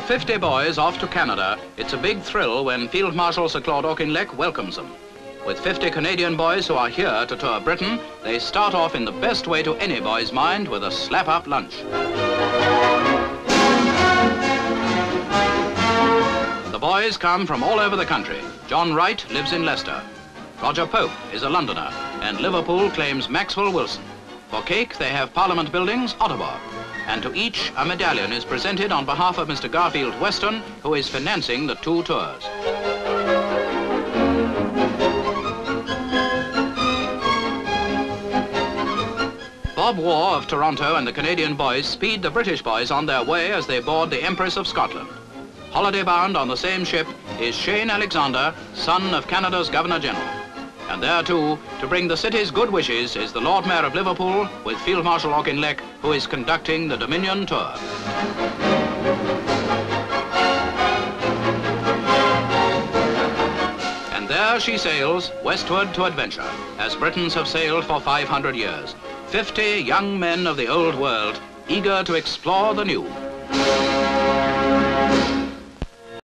50 boys off to Canada, it's a big thrill when Field Marshal Sir Claude Auchinleck welcomes them. With 50 Canadian boys who are here to tour Britain, they start off in the best way to any boy's mind with a slap-up lunch. The boys come from all over the country. John Wright lives in Leicester. Roger Pope is a Londoner, and Liverpool claims Maxwell Wilson. For cake, they have Parliament Buildings, Ottawa. And to each, a medallion is presented on behalf of Mr. Garfield Weston, who is financing the two tours. Bob Waugh of Toronto and the Canadian boys speed the British boys on their way as they board the Empress of Scotland. Holiday bound on the same ship is Shane Alexander, son of Canada's Governor-General. And there too, to bring the city's good wishes, is the Lord Mayor of Liverpool with Field Marshal Auchinleck, who is conducting the Dominion Tour. And there she sails, westward to adventure, as Britons have sailed for 500 years. 50 young men of the old world, eager to explore the new.